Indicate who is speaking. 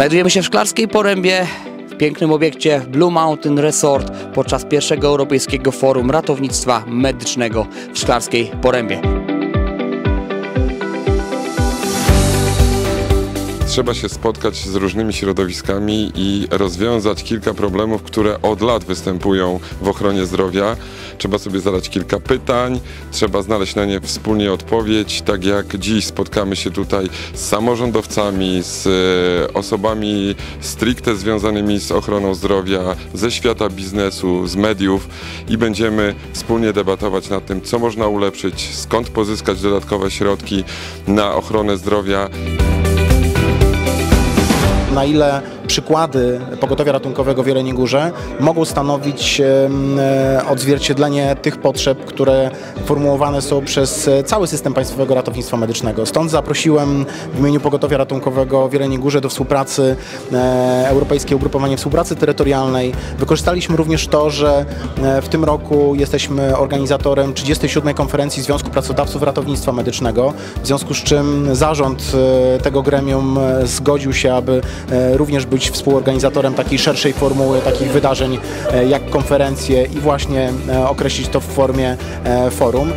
Speaker 1: Znajdujemy się w Szklarskiej Porębie, w pięknym obiekcie Blue Mountain Resort podczas pierwszego Europejskiego Forum Ratownictwa Medycznego w Szklarskiej Porębie.
Speaker 2: Trzeba się spotkać z różnymi środowiskami i rozwiązać kilka problemów, które od lat występują w ochronie zdrowia. Trzeba sobie zadać kilka pytań, trzeba znaleźć na nie wspólnie odpowiedź. Tak jak dziś spotkamy się tutaj z samorządowcami, z e, osobami stricte związanymi z ochroną zdrowia, ze świata biznesu, z mediów i będziemy wspólnie debatować nad tym, co można ulepszyć, skąd pozyskać dodatkowe środki na ochronę zdrowia.
Speaker 3: Na ile przykłady pogotowia ratunkowego w Jeleniej Górze mogą stanowić e, odzwierciedlenie tych potrzeb, które formułowane są przez e, cały system Państwowego Ratownictwa Medycznego. Stąd zaprosiłem w imieniu pogotowia ratunkowego w Jeleniej Górze do współpracy e, Europejskie Ugrupowanie Współpracy Terytorialnej. Wykorzystaliśmy również to, że w tym roku jesteśmy organizatorem 37. konferencji Związku Pracodawców Ratownictwa Medycznego, w związku z czym zarząd tego gremium zgodził się, aby również być współorganizatorem takiej szerszej formuły takich wydarzeń e, jak konferencje i właśnie e, określić to w formie e, forum.